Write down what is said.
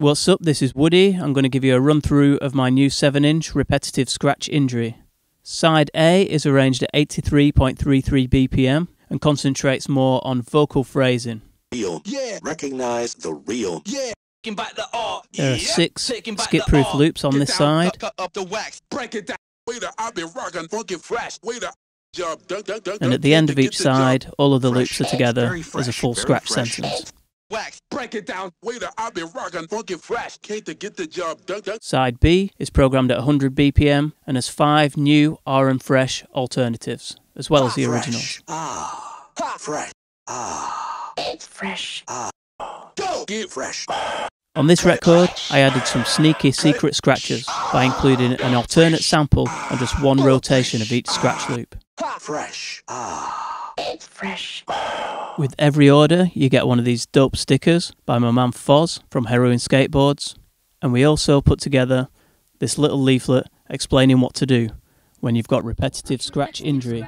What's up? This is Woody. I'm going to give you a run through of my new 7 inch repetitive scratch injury. Side A is arranged at 83.33 BPM and concentrates more on vocal phrasing. Real, yeah. Recognize the real, yeah. There are six skip proof loops on this side. And at the end of each side, all of the loops are together as a full scratch sentence. Wax, break it down. Waiter, I've been rocking funky fresh. Came to get the job done. done. Side B is programmed at 100 BPM and has five new RM Fresh alternatives, as well as the originals. Ah, hot fresh. Ah, fresh. Ah, go get fresh. On this record, I added some sneaky secret scratches by including an alternate sample on just one rotation of each scratch loop. Fresh. Ah, fresh. With every order, you get one of these dope stickers by my man Fos from Heroin Skateboards. And we also put together this little leaflet explaining what to do when you've got repetitive scratch injury